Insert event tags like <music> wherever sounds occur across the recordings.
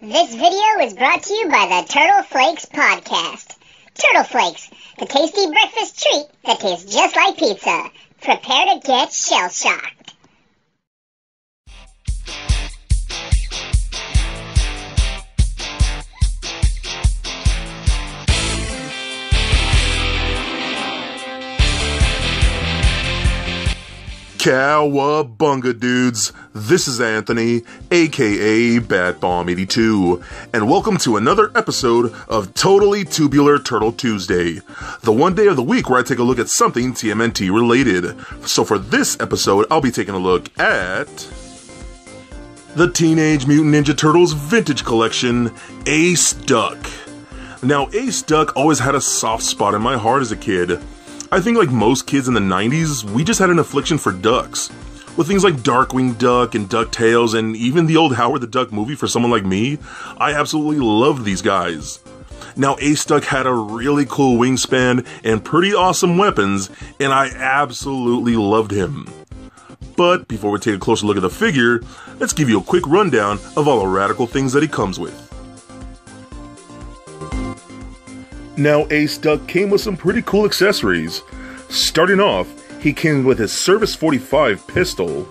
This video is brought to you by the Turtle Flakes Podcast. Turtle Flakes, the tasty breakfast treat that tastes just like pizza. Prepare to get shell shocked. Cowabunga dudes, this is Anthony, aka Batbomb 82, and welcome to another episode of Totally Tubular Turtle Tuesday, the one day of the week where I take a look at something TMNT related. So for this episode, I'll be taking a look at the Teenage Mutant Ninja Turtles Vintage Collection, Ace Duck. Now, Ace Duck always had a soft spot in my heart as a kid. I think, like most kids in the 90s, we just had an affliction for ducks. With things like Darkwing Duck and DuckTales and even the old Howard the Duck movie for someone like me, I absolutely loved these guys. Now, Ace Duck had a really cool wingspan and pretty awesome weapons, and I absolutely loved him. But before we take a closer look at the figure, let's give you a quick rundown of all the radical things that he comes with. Now, Ace Duck came with some pretty cool accessories. Starting off, he came with his Service 45 pistol,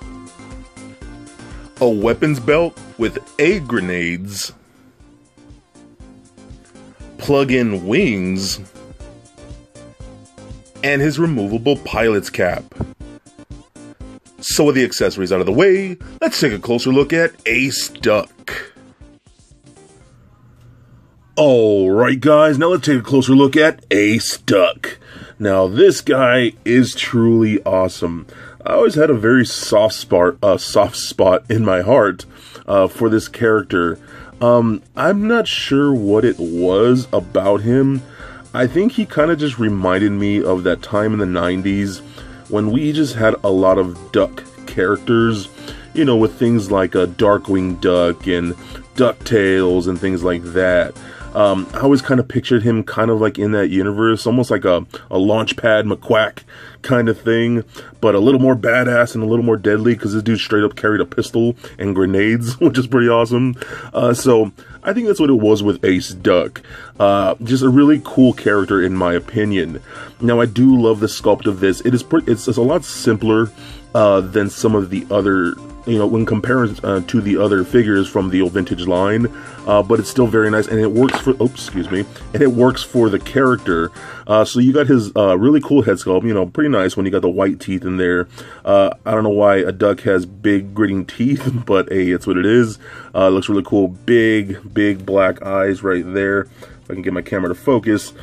a weapons belt with A grenades, plug in wings, and his removable pilot's cap. So, with the accessories out of the way, let's take a closer look at Ace Duck. Alright, guys, now let's take a closer look at Ace Duck. Now, this guy is truly awesome. I always had a very soft spot, uh, soft spot in my heart uh, for this character. Um, I'm not sure what it was about him. I think he kind of just reminded me of that time in the 90s when we just had a lot of duck characters, you know, with things like a Darkwing Duck and DuckTales and things like that. Um, I always kind of pictured him kind of like in that universe, almost like a, a Launchpad McQuack kind of thing, but a little more badass and a little more deadly because this dude straight up carried a pistol and grenades, <laughs> which is pretty awesome. Uh, so I think that's what it was with Ace Duck. Uh, just a really cool character in my opinion. Now I do love the sculpt of this. It is pretty, it's, it's a lot simpler uh, than some of the other you know, when compared uh, to the other figures from the old vintage line, uh, but it's still very nice and it works for. Oops, excuse me, and it works for the character. Uh, so you got his uh, really cool head sculpt. You know, pretty nice when you got the white teeth in there. Uh, I don't know why a duck has big gritting teeth, <laughs> but hey, it's what it is. Uh, looks really cool. Big, big black eyes right there. If I can get my camera to focus.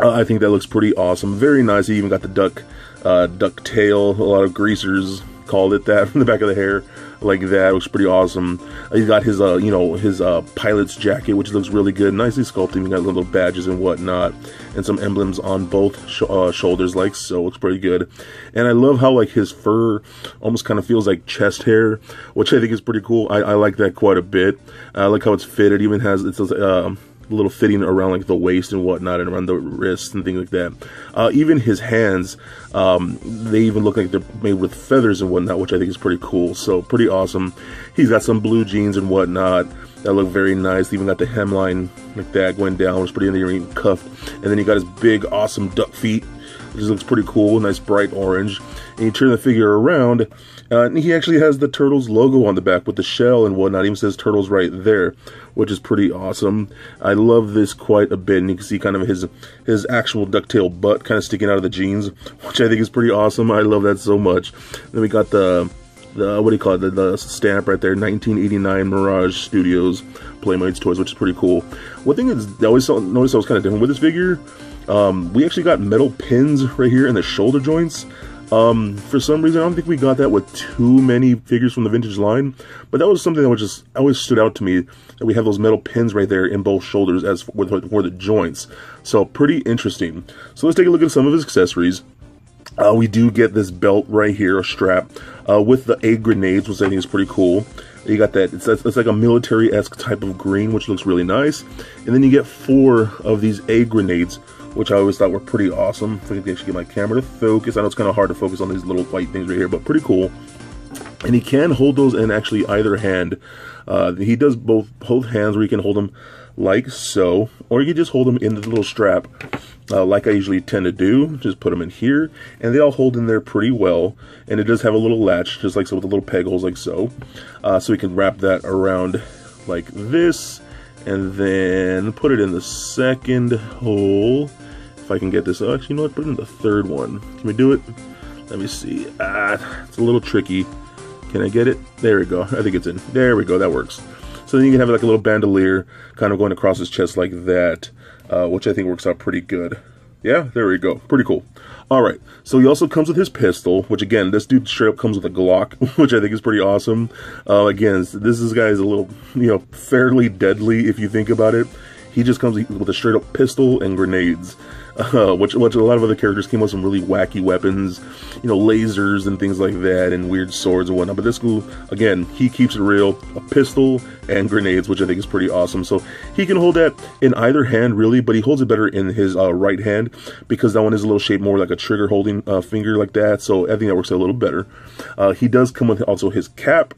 I think that looks pretty awesome. Very nice. He even got the duck, duck tail. A lot of greasers called it that <laughs> from the back of the hair like that. It looks pretty awesome. He's got his, uh, you know, his uh, pilot's jacket, which looks really good, nicely sculpted. He got little badges and whatnot, and some emblems on both sh uh, shoulders, like so. Looks pretty good. And I love how like his fur almost kind of feels like chest hair, which I think is pretty cool. I, I like that quite a bit. I like how it's fitted. It even has it's uh, little fitting around like the waist and whatnot and around the wrists and things like that. Uh, even his hands, um, they even look like they're made with feathers and whatnot, which I think is pretty cool. So pretty awesome. He's got some blue jeans and whatnot that look very nice. Even got the hemline like that going down, which is pretty endearing, cuffed. And then he got his big, awesome duck feet, which looks pretty cool, nice bright orange. And you turn the figure around, uh, and he actually has the Turtles logo on the back with the shell and whatnot. Even says Turtles right there, which is pretty awesome. I love this quite a bit, and you can see kind of his his actual ducktail butt kind of sticking out of the jeans, <laughs> which I think is pretty awesome. I love that so much. Then we got the the what do you call it? The, the stamp right there, 1989 Mirage Studios Playmates toys, which is pretty cool. One thing is, I always noticed I was kind of different with this figure. Um, we actually got metal pins right here in the shoulder joints. Um, for some reason, I don't think we got that with too many figures from the vintage line, but that was something that was just always stood out to me that we have those metal pins right there in both shoulders as for for the joints. So pretty interesting. So let's take a look at some of his accessories. Uh, we do get this belt right here, a strap, uh, with the A grenades, which I think is pretty cool. You got that, it's, it's like a military-esque type of green, which looks really nice. And then you get four of these A grenades, which I always thought were pretty awesome. If I actually get my camera to focus. I know it's kind of hard to focus on these little white things right here, but pretty cool. And he can hold those in actually either hand. Uh, he does both both hands where you can hold them like so, or you can just hold them in the little strap, uh, like I usually tend to do. Just put them in here, and they all hold in there pretty well. And it does have a little latch, just like so, with the little peg holes like so. Uh, so we can wrap that around like this, and then put it in the second hole. If I can get this, oh, actually, you know what? Put it in the third one. Can we do it? Let me see. Ah, it's a little tricky. Can I get it? There we go. <laughs> I think it's in. There we go. That works. So then you can have like a little bandolier kind of going across his chest like that, uh, which I think works out pretty good. Yeah, there we go. Pretty cool. All right. So he also comes with his pistol, which again, this dude straight up comes with a Glock, <laughs> which I think is pretty awesome. Uh, again, this is guy is a little, you know, fairly deadly if you think about it. He just comes with a straight up pistol and grenades <laughs> uh, which, which a lot of other characters came with some really wacky weapons, you know, lasers and things like that, and weird swords and whatnot. But this guy, again, he keeps it real, a pistol and grenades, which I think is pretty awesome. So he can hold that in either hand, really, but he holds it better in his uh, right hand because that one is a little shaped more like a trigger holding uh, finger like that. So I think that works a little better. Uh, he does come with also his cap.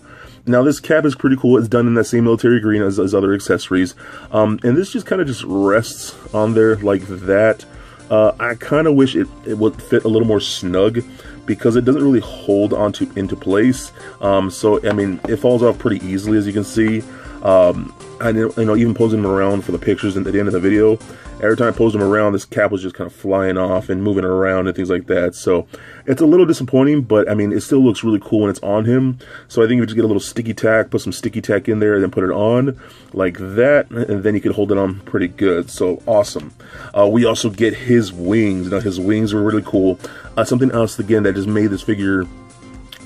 Now this cap is pretty cool. It's done in that same military green as, as other accessories. Um, and this just kind of just rests on there like that. Uh, I kind of wish it, it would fit a little more snug because it doesn't really hold onto into place. Um, so I mean, it falls off pretty easily as you can see. Um, I you know even posing them around for the pictures at the end of the video. Every time I posed them around, this cap was just kind of flying off and moving around and things like that. So it's a little disappointing, but I mean, it still looks really cool when it's on him. So I think if you just get a little sticky tack, put some sticky tack in there, and then put it on like that, and then you can hold it on pretty good. So awesome. Uh, we also get his wings. Now his wings were really cool. Uh, something else again that just made this figure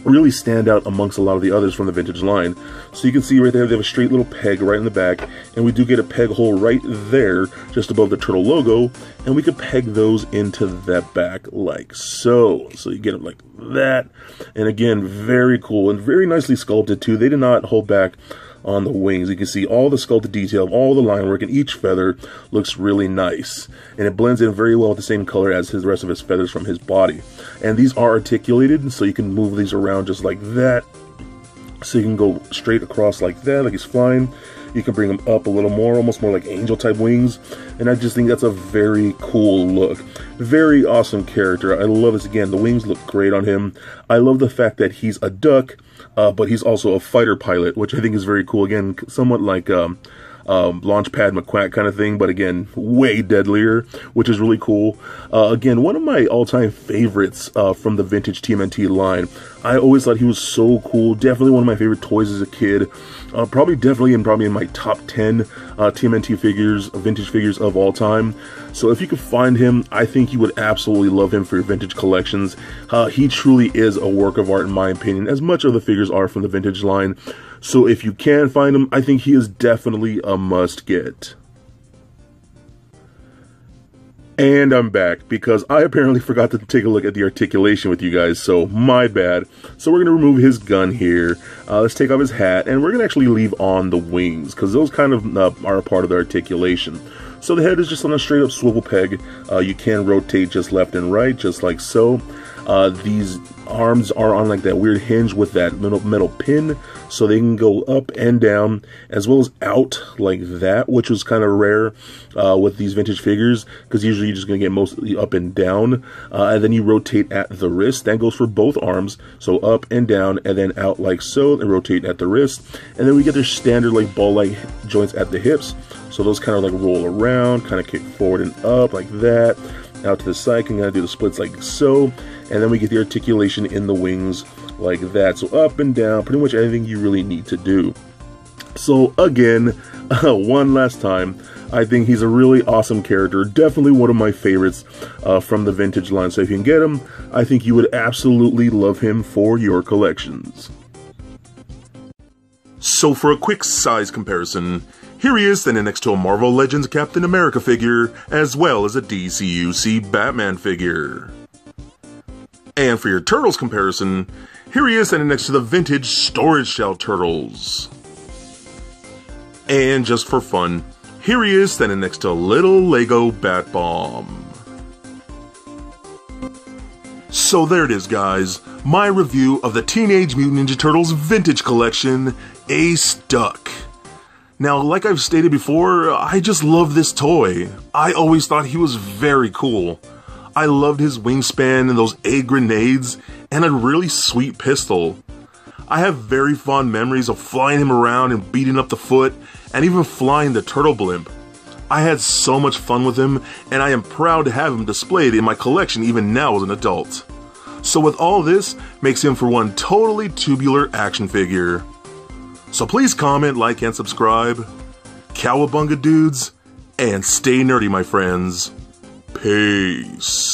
really stand out amongst a lot of the others from the vintage line. So you can see right there, they have a straight little peg right in the back, and we do get a peg hole right there, just above the turtle logo, and we could peg those into that back like so. So you get them like that, and again, very cool and very nicely sculpted too. They did not hold back on the wings. You can see all the sculpted detail, all the line work, and each feather looks really nice. And it blends in very well with the same color as his rest of his feathers from his body. And these are articulated, so you can move these around just like that. So you can go straight across like that, like he's flying. You can bring them up a little more, almost more like angel type wings. And I just think that's a very cool look. Very awesome character. I love this again. The wings look great on him. I love the fact that he's a duck, uh, but he's also a fighter pilot, which I think is very cool. Again, somewhat like um, um, Launchpad McQuack kind of thing, but again, way deadlier, which is really cool. Uh, again, one of my all-time favorites uh, from the vintage TMNT line. I always thought he was so cool. Definitely one of my favorite toys as a kid. Uh, probably definitely in probably in my top 10 uh, TMNT figures, vintage figures of all time. So if you could find him, I think you would absolutely love him for your vintage collections. Uh, he truly is a work of art in my opinion, as much of the figures are from the vintage line. So if you can find him, I think he is definitely a must get. And I'm back because I apparently forgot to take a look at the articulation with you guys, so my bad. So we're going to remove his gun here. Uh, let's take off his hat, and we're going to actually leave on the wings because those kind of uh, are a part of the articulation. So the head is just on a straight up swivel peg. Uh, you can rotate just left and right, just like so. Uh, these arms are on like that weird hinge with that metal, metal pin so they can go up and down as well as out like that which was kind of rare uh, with these vintage figures because usually you're just going to get mostly up and down uh, and then you rotate at the wrist. That goes for both arms so up and down and then out like so and rotate at the wrist. And then we get their standard like ball like joints at the hips. So those kind of like roll around kind of kick forward and up like that out to the side can kind of do the splits like so and then we get the articulation in the wings like that. So up and down, pretty much anything you really need to do. So again, uh, <laughs> one last time, I think he's a really awesome character. Definitely one of my favorites uh, from the vintage line. So if you can get him, I think you would absolutely love him for your collections. So for a quick size comparison, here he is standing next to a Marvel Legends Captain America figure, as well as a DCUC Batman figure. And for your Turtles comparison, here he is standing next to the vintage Storage Shell Turtles. And just for fun, here he is standing next to a little Lego Bat Bomb. So there it is, guys. My review of the Teenage Mutant Ninja Turtles Vintage Collection, Ace Duck. Now, like I've stated before, I just love this toy. I always thought he was very cool. I loved his wingspan and those A grenades, and a really sweet pistol. I have very fond memories of flying him around and beating up the foot, and even flying the turtle blimp. I had so much fun with him, and I am proud to have him displayed in my collection even now as an adult. So with all this, makes him for one totally tubular action figure. So please comment, like, and subscribe. Cowabunga dudes, and stay nerdy, my friends. Peace.